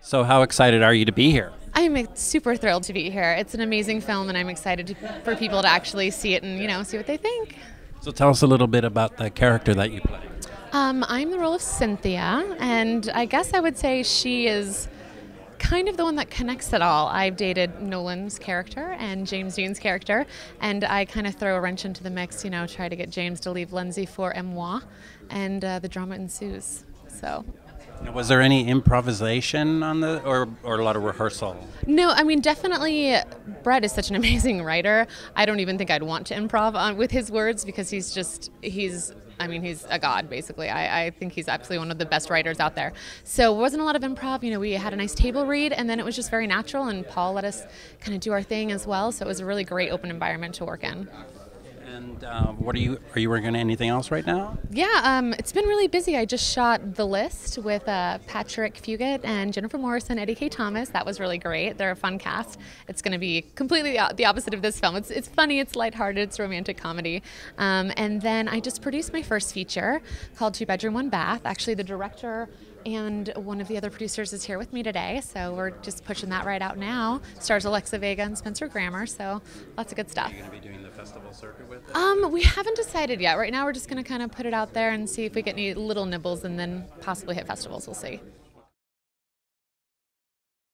So, how excited are you to be here? I'm super thrilled to be here. It's an amazing film, and I'm excited to, for people to actually see it and you know see what they think. So, tell us a little bit about the character that you play. Um, I'm the role of Cynthia, and I guess I would say she is kind of the one that connects it all. I've dated Nolan's character and James Deen's character, and I kind of throw a wrench into the mix, you know, try to get James to leave Lindsay for Moi, and uh, the drama ensues. So was there any improvisation on the, or, or a lot of rehearsal? No, I mean definitely. Brett is such an amazing writer. I don't even think I'd want to improv on with his words because he's just he's. I mean, he's a god, basically. I, I think he's absolutely one of the best writers out there. So it wasn't a lot of improv. You know, we had a nice table read, and then it was just very natural. And Paul let us kind of do our thing as well. So it was a really great open environment to work in. And uh, what are you? Are you working on anything else right now? Yeah, um, it's been really busy. I just shot The List with uh, Patrick Fugit and Jennifer Morrison, Eddie Kaye Thomas. That was really great. They're a fun cast. It's going to be completely the opposite of this film. It's it's funny, it's lighthearted, it's romantic comedy. Um, and then I just produced my first feature called Two Bedroom One Bath. Actually, the director and one of the other producers is here with me today, so we're just pushing that right out now. Stars Alexa Vega and Spencer Grammer, so lots of good stuff. Are you going to be doing the festival circuit with it? Um, we haven't decided yet. Right now, we're just going to kind of put it out there and see if we get any little nibbles, and then possibly hit festivals. We'll see.